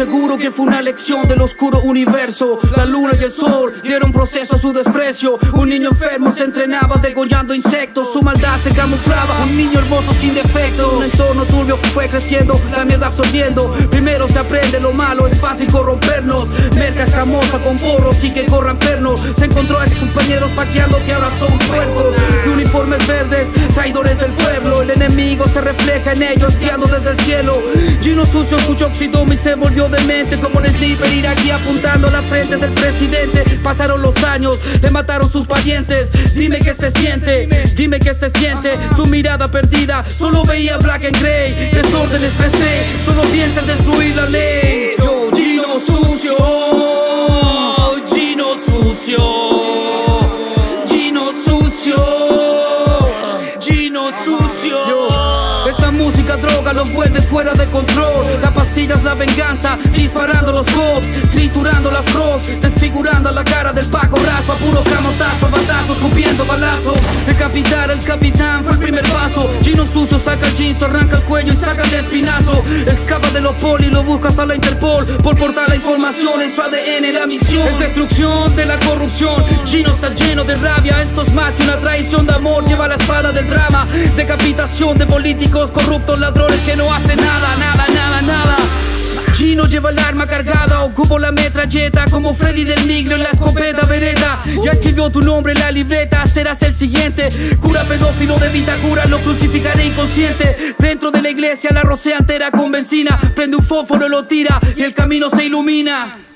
Seguro que fue una lección del oscuro universo. La luna y el sol dieron proceso a su desprecio. Un niño enfermo se entrenaba degollando insectos. Su maldad se camuflaba. Un niño hermoso sin defecto. Un entorno turbio fue creciendo, la mierda absorbiendo. Primero se aprende lo malo, es fácil corrompernos. Merca escamosa con porros y que corran pernos. Se encontró a ex compañeros paqueando que ahora son puercos. Uniformes verdes, traidores del pueblo. El enemigo se refleja en ellos, guiando desde el cielo. Gino sucio escuchó oxidoma y se volvió demente. Como un sniper ir aquí apuntando a la frente del presidente. Pasaron los años, le mataron sus parientes. Dime qué se siente, dime qué se siente. Su mirada perdida, solo veía black and gray. Desorden estresé, solo piensa en destruir la ley. Yo, Gino sucio, Droga los vuelve fuera de control. La pastilla es la venganza, disparando los cops, triturando las rocks, desfigurando la cara del Paco Razo, a puro balazos. Decapitar al capitán fue el primer paso. Gino sucio saca el jeans, arranca el cuello y saca el espinazo. Escapa de los poli, lo busca hasta la Interpol por portar la información en su ADN, la misión. Es destrucción de la corrupción. Gino está lleno de rabia, esto es más que una traición de amor. Lleva la espada del drama, decapitación de políticos corruptos, ladrones que no hacen nada, nada, nada, nada. Ocupo la metralleta como Freddy del Migro en la escopeta vereda. Ya escribió tu nombre en la libreta, serás el siguiente. Cura pedófilo de Vitacura, lo crucificaré inconsciente. Dentro de la iglesia la rocea entera con benzina. Prende un fósforo, lo tira y el camino se ilumina.